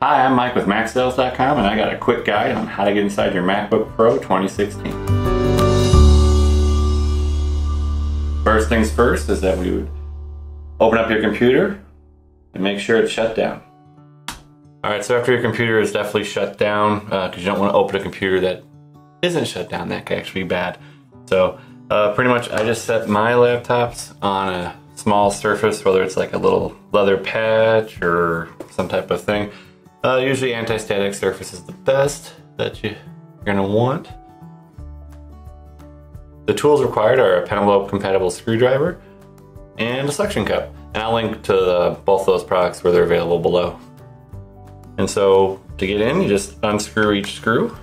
Hi, I'm Mike with MacSales.com and I got a quick guide on how to get inside your MacBook Pro 2016. First things first is that we would open up your computer and make sure it's shut down. Alright, so after your computer is definitely shut down, because uh, you don't want to open a computer that isn't shut down, that could actually be bad. So uh, pretty much I just set my laptops on a small surface, whether it's like a little leather patch or some type of thing. Uh, usually anti-static surface is the best that you're gonna want. The tools required are a Pentalobe compatible screwdriver and a suction cup. And I'll link to the, both those products where they're available below. And so to get in, you just unscrew each screw.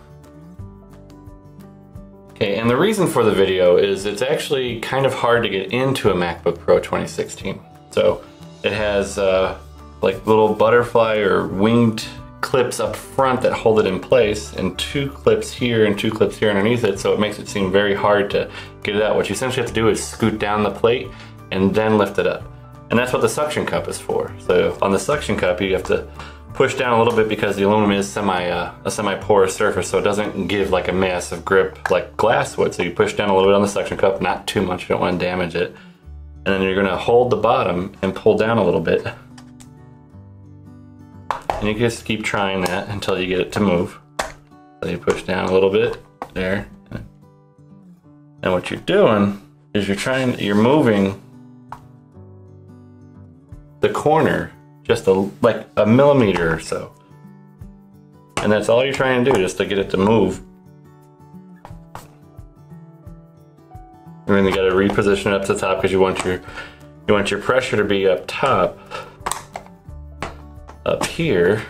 Okay, and the reason for the video is it's actually kind of hard to get into a MacBook Pro 2016. So it has uh, like little butterfly or winged clips up front that hold it in place and two clips here and two clips here underneath it so it makes it seem very hard to get it out. What you essentially have to do is scoot down the plate and then lift it up. And that's what the suction cup is for. So on the suction cup you have to push down a little bit because the aluminum is semi uh, a semi-porous surface so it doesn't give like a massive grip like glass would. So you push down a little bit on the suction cup, not too much, you don't want to damage it. And then you're gonna hold the bottom and pull down a little bit and you just keep trying that until you get it to move. So you push down a little bit, there. And what you're doing is you're trying, you're moving the corner just a, like a millimeter or so. And that's all you're trying to do, just to get it to move. And then you gotta reposition it up to the top because you want your you want your pressure to be up top up here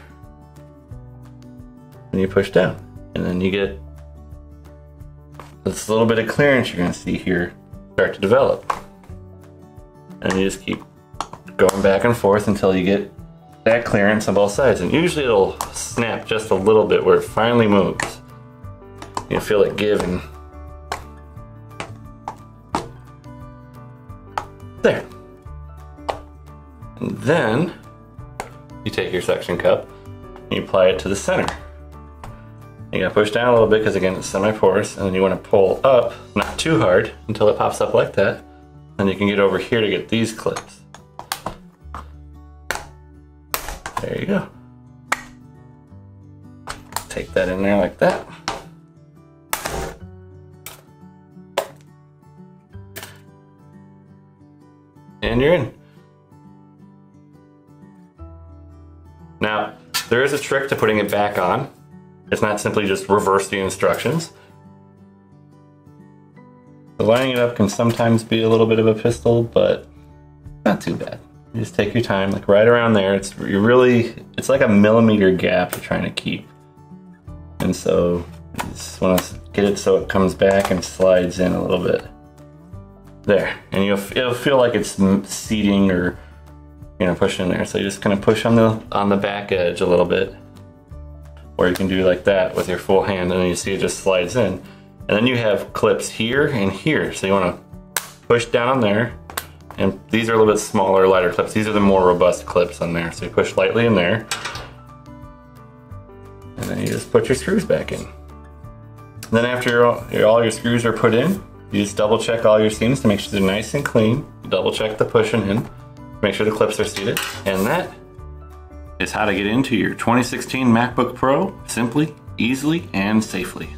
and you push down. And then you get this little bit of clearance you're going to see here start to develop. And you just keep going back and forth until you get that clearance on both sides. And usually it'll snap just a little bit where it finally moves. You feel it give and there. And then you take your suction cup and you apply it to the center. You gotta push down a little bit because again it's semi-porous and then you wanna pull up, not too hard, until it pops up like that. Then you can get over here to get these clips. There you go. Take that in there like that. And you're in. Now, there is a trick to putting it back on. It's not simply just reverse the instructions. So lining it up can sometimes be a little bit of a pistol, but not too bad. You just take your time, like right around there. It's you really, it's like a millimeter gap you're trying to keep. And so you just want to get it so it comes back and slides in a little bit. There, and you'll, it'll feel like it's seating or you know, push in there. So you just kind of push on the on the back edge a little bit. Or you can do like that with your full hand and then you see it just slides in. And then you have clips here and here. So you want to push down there. And these are a little bit smaller, lighter clips. These are the more robust clips on there. So you push lightly in there. And then you just put your screws back in. And then after your, your, all your screws are put in, you just double check all your seams to make sure they're nice and clean. Double check the pushing in. Make sure the clips are seated. And that is how to get into your 2016 MacBook Pro simply, easily, and safely.